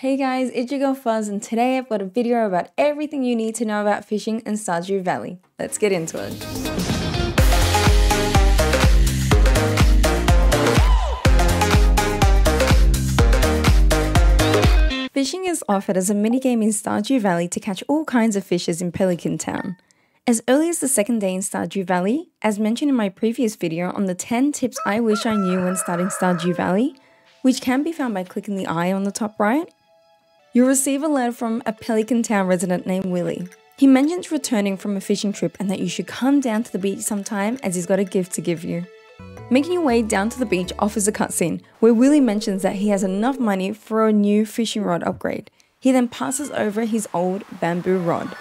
Hey guys, it's your girl Fuzz and today I've got a video about everything you need to know about fishing in Stardew Valley. Let's get into it. Fishing is offered as a minigame in Stardew Valley to catch all kinds of fishes in Pelican Town. As early as the second day in Stardew Valley, as mentioned in my previous video on the 10 tips I wish I knew when starting Stardew Valley, which can be found by clicking the eye on the top right, You'll receive a letter from a Pelican Town resident named Willy. He mentions returning from a fishing trip and that you should come down to the beach sometime as he's got a gift to give you. Making your way down to the beach offers a cutscene where Willy mentions that he has enough money for a new fishing rod upgrade. He then passes over his old bamboo rod.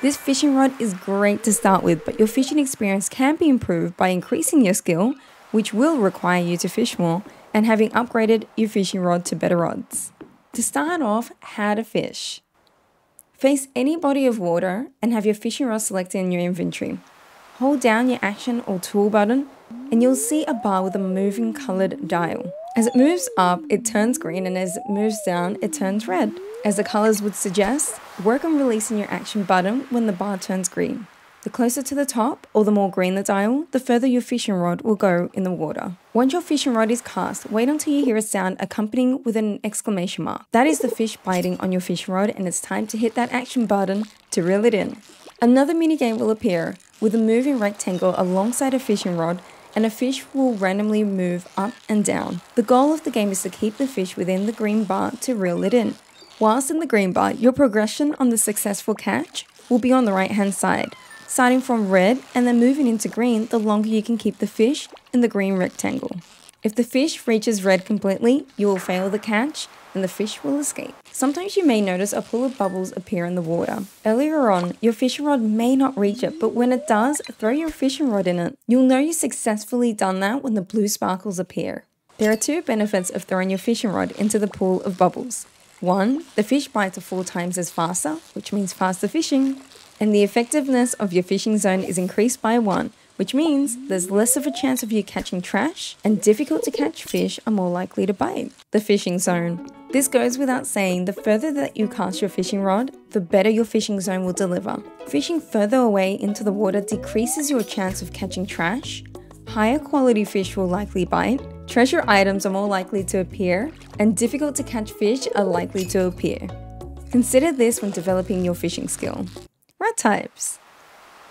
This fishing rod is great to start with, but your fishing experience can be improved by increasing your skill, which will require you to fish more, and having upgraded your fishing rod to better rods. To start off, how to fish. Face any body of water and have your fishing rod selected in your inventory. Hold down your action or tool button and you'll see a bar with a moving colored dial. As it moves up, it turns green and as it moves down, it turns red. As the colors would suggest, work on releasing your action button when the bar turns green. The closer to the top, or the more green the dial, the further your fishing rod will go in the water. Once your fishing rod is cast, wait until you hear a sound accompanying with an exclamation mark. That is the fish biting on your fishing rod and it's time to hit that action button to reel it in. Another minigame will appear with a moving rectangle alongside a fishing rod and a fish will randomly move up and down. The goal of the game is to keep the fish within the green bar to reel it in. Whilst in the green bar, your progression on the successful catch will be on the right hand side starting from red and then moving into green the longer you can keep the fish in the green rectangle. If the fish reaches red completely, you will fail the catch and the fish will escape. Sometimes you may notice a pool of bubbles appear in the water. Earlier on, your fishing rod may not reach it, but when it does, throw your fishing rod in it. You'll know you've successfully done that when the blue sparkles appear. There are two benefits of throwing your fishing rod into the pool of bubbles. One, the fish bites are four times as faster, which means faster fishing and the effectiveness of your fishing zone is increased by one, which means there's less of a chance of you catching trash, and difficult to catch fish are more likely to bite. The fishing zone. This goes without saying, the further that you cast your fishing rod, the better your fishing zone will deliver. Fishing further away into the water decreases your chance of catching trash, higher quality fish will likely bite, treasure items are more likely to appear, and difficult to catch fish are likely to appear. Consider this when developing your fishing skill. Rod types.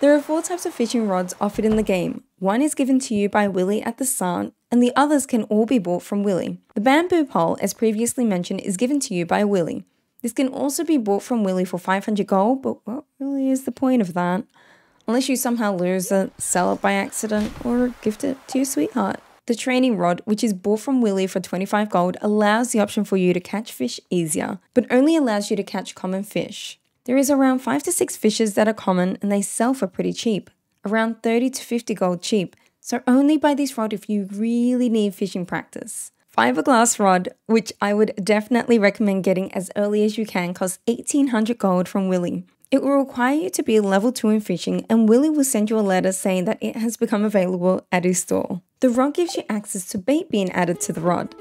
There are four types of fishing rods offered in the game. One is given to you by Willy at the start, and the others can all be bought from Willy. The bamboo pole, as previously mentioned, is given to you by Willy. This can also be bought from Willy for 500 gold, but what really is the point of that? Unless you somehow lose it, sell it by accident, or gift it to your sweetheart. The training rod, which is bought from Willy for 25 gold, allows the option for you to catch fish easier, but only allows you to catch common fish. There is around 5 to 6 fishes that are common and they sell for pretty cheap, around 30 to 50 gold cheap, so only buy this rod if you really need fishing practice. Fiberglass rod, which I would definitely recommend getting as early as you can, costs 1800 gold from Willy. It will require you to be level 2 in fishing, and Willy will send you a letter saying that it has become available at his store. The rod gives you access to bait being added to the rod.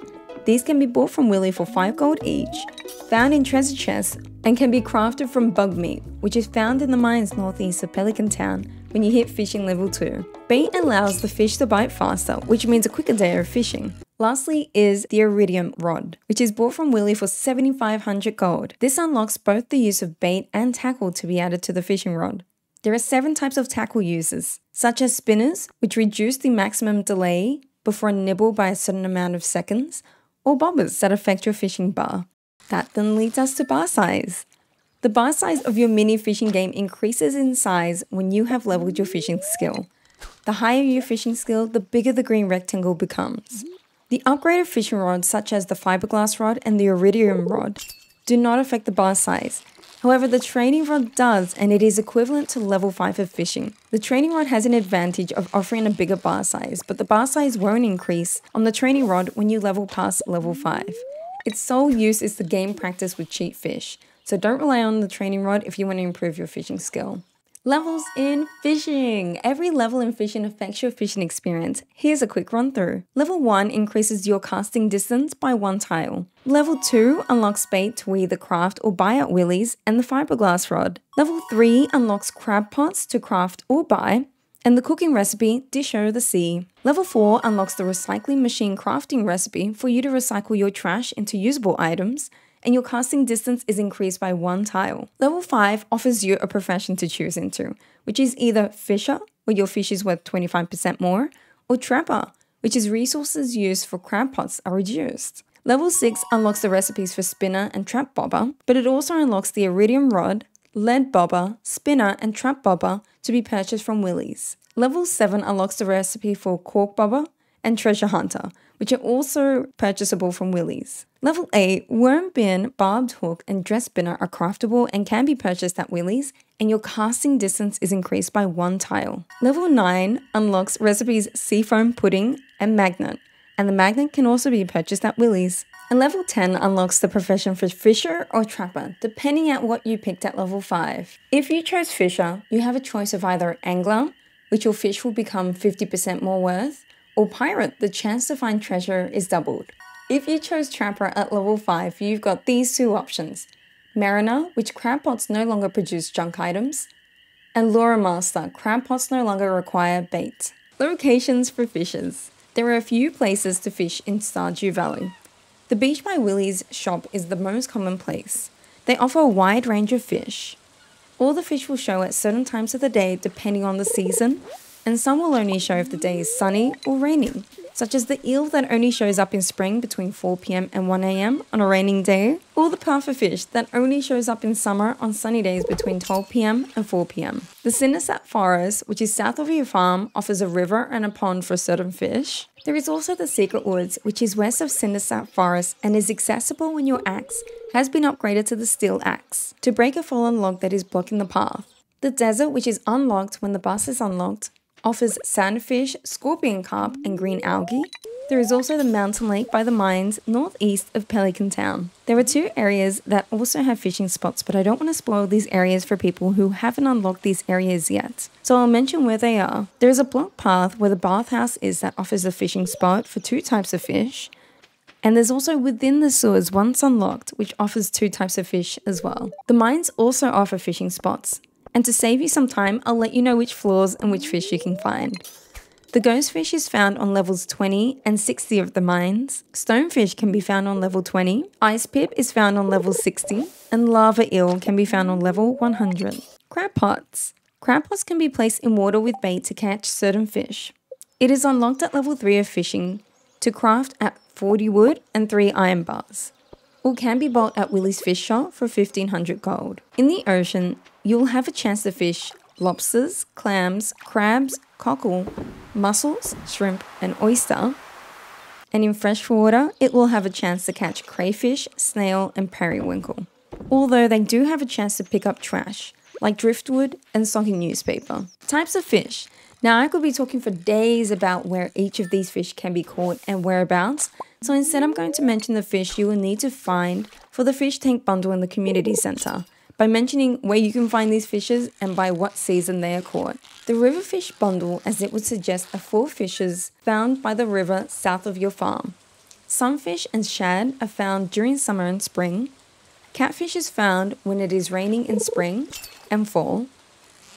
These can be bought from Willy for 5 gold each, found in treasure chests, and can be crafted from bug meat, which is found in the mines northeast of Pelican Town when you hit fishing level 2. Bait allows the fish to bite faster, which means a quicker day of fishing. Lastly is the Iridium Rod, which is bought from Willy for 7500 gold. This unlocks both the use of bait and tackle to be added to the fishing rod. There are seven types of tackle uses, such as spinners, which reduce the maximum delay before a nibble by a certain amount of seconds, or bobbers that affect your fishing bar. That then leads us to bar size. The bar size of your mini fishing game increases in size when you have leveled your fishing skill. The higher your fishing skill, the bigger the green rectangle becomes. The upgraded fishing rods, such as the fiberglass rod and the iridium rod, do not affect the bar size. However, the training rod does, and it is equivalent to level 5 of fishing. The training rod has an advantage of offering a bigger bar size, but the bar size won't increase on the training rod when you level past level 5. Its sole use is to game practice with cheap fish, so don't rely on the training rod if you want to improve your fishing skill. Levels in fishing. Every level in fishing affects your fishing experience. Here's a quick run through. Level 1 increases your casting distance by one tile. Level 2 unlocks bait to either craft or buy at Willy's and the fiberglass rod. Level 3 unlocks crab pots to craft or buy and the cooking recipe Dish Over the Sea. Level 4 unlocks the recycling machine crafting recipe for you to recycle your trash into usable items and your casting distance is increased by one tile. Level 5 offers you a profession to choose into, which is either fisher, where your fish is worth 25% more, or trapper, which is resources used for crab pots are reduced. Level 6 unlocks the recipes for spinner and trap bobber, but it also unlocks the iridium rod, lead bobber, spinner, and trap bobber to be purchased from Willy's. Level 7 unlocks the recipe for cork bobber and treasure hunter, which are also purchasable from Willy's. Level 8, worm bin, barbed hook, and dressed spinner are craftable and can be purchased at Willy's, and your casting distance is increased by one tile. Level 9 unlocks recipes seafoam pudding and magnet, and the magnet can also be purchased at Willy's. And level 10 unlocks the profession for fisher or trapper, depending on what you picked at level 5. If you chose fisher, you have a choice of either angler, which your fish will become 50% more worth, or pirate, the chance to find treasure is doubled. If you chose Trapper at level 5, you've got these two options. Mariner, which crab pots no longer produce junk items, and Lure Master, crab pots no longer require bait. Locations for fishers. There are a few places to fish in Stardew Valley. The Beach by Willy's shop is the most common place. They offer a wide range of fish. All the fish will show at certain times of the day depending on the season, and some will only show if the day is sunny or raining such as the eel that only shows up in spring between 4pm and 1am on a raining day, or the pufferfish that only shows up in summer on sunny days between 12pm and 4pm. The Cindersap Forest, which is south of your farm, offers a river and a pond for certain fish. There is also the Secret Woods, which is west of Cindersap Forest and is accessible when your axe has been upgraded to the steel axe to break a fallen log that is blocking the path. The desert, which is unlocked when the bus is unlocked, offers sandfish, scorpion carp, and green algae. There is also the mountain lake by the mines northeast of Pelican Town. There are two areas that also have fishing spots, but I don't want to spoil these areas for people who haven't unlocked these areas yet. So I'll mention where they are. There is a block path where the bathhouse is that offers a fishing spot for two types of fish. And there's also within the sewers once unlocked, which offers two types of fish as well. The mines also offer fishing spots, and to save you some time, I'll let you know which floors and which fish you can find. The ghostfish is found on levels 20 and 60 of the mines. Stonefish can be found on level 20. Ice pip is found on level 60. And lava eel can be found on level 100. Crab pots. Crab pots can be placed in water with bait to catch certain fish. It is unlocked at level 3 of fishing to craft at 40 wood and 3 iron bars or can be bought at Willy's Fish Shop for 1500 gold. In the ocean, you'll have a chance to fish lobsters, clams, crabs, cockle, mussels, shrimp, and oyster. And in freshwater, it will have a chance to catch crayfish, snail, and periwinkle. Although they do have a chance to pick up trash, like driftwood and soggy newspaper. Types of fish. Now, I could be talking for days about where each of these fish can be caught and whereabouts, so instead I'm going to mention the fish you will need to find for the fish tank bundle in the community centre by mentioning where you can find these fishes and by what season they are caught. The river fish bundle, as it would suggest, are four fishes found by the river south of your farm. Sunfish and shad are found during summer and spring. Catfish is found when it is raining in spring and fall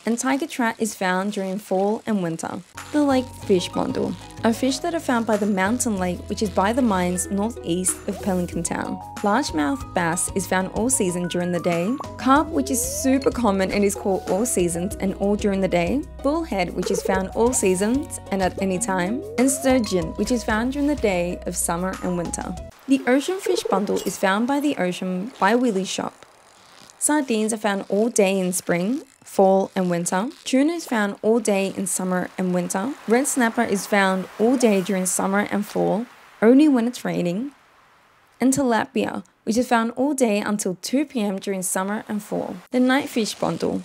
and tiger trout is found during fall and winter. The lake fish bundle, a fish that are found by the mountain lake which is by the mines northeast of Pelican Town. Largemouth bass is found all season during the day. Carp which is super common and is caught all seasons and all during the day. Bullhead which is found all seasons and at any time. And sturgeon which is found during the day of summer and winter. The ocean fish bundle is found by the ocean by Willy's shop. Sardines are found all day in spring fall, and winter. Tuna is found all day in summer and winter. Red snapper is found all day during summer and fall, only when it's raining. And tilapia, which is found all day until 2 pm during summer and fall. The night fish bundle.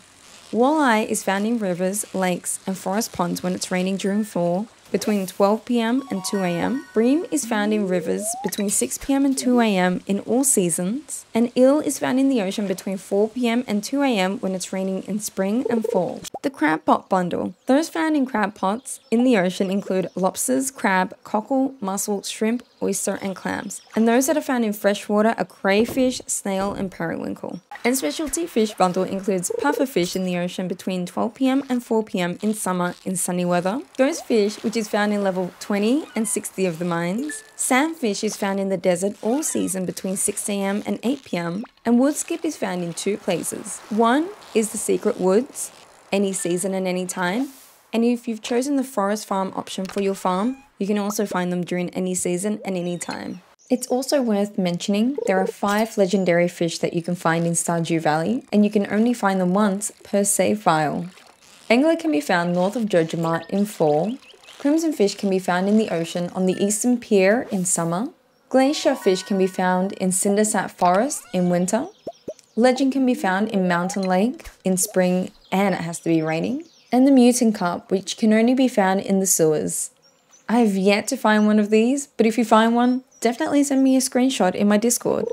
Walleye is found in rivers, lakes, and forest ponds when it's raining during fall, between 12 pm and 2 am. Bream is found in rivers between 6 pm and 2 am in all seasons. And eel is found in the ocean between 4 pm and 2 am when it's raining in spring and fall. The crab pot bundle. Those found in crab pots in the ocean include lobsters, crab, cockle, mussel, shrimp, oyster, and clams. And those that are found in freshwater are crayfish, snail, and periwinkle. And specialty fish bundle includes pufferfish in the ocean between 12 pm and 4 pm in summer in sunny weather. Ghost fish, which is found in level 20 and 60 of the mines. Sandfish is found in the desert all season between 6 am and 8 pm. And woodskip is found in two places. One is the secret woods, any season and any time. And if you've chosen the forest farm option for your farm, you can also find them during any season and any time. It's also worth mentioning there are five legendary fish that you can find in Stardew Valley, and you can only find them once per save file. Angler can be found north of JojaMart in fall. Crimson fish can be found in the ocean on the eastern pier in summer. Glacier fish can be found in Cindersap Forest in winter. Legend can be found in Mountain Lake in spring and it has to be raining. And the mutant carp, which can only be found in the sewers. I have yet to find one of these, but if you find one, definitely send me a screenshot in my Discord.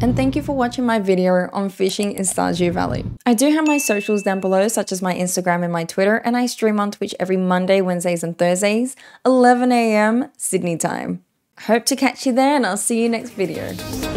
And thank you for watching my video on fishing in Stardew Valley. I do have my socials down below, such as my Instagram and my Twitter, and I stream on Twitch every Monday, Wednesdays, and Thursdays, 11am Sydney time. Hope to catch you there, and I'll see you next video.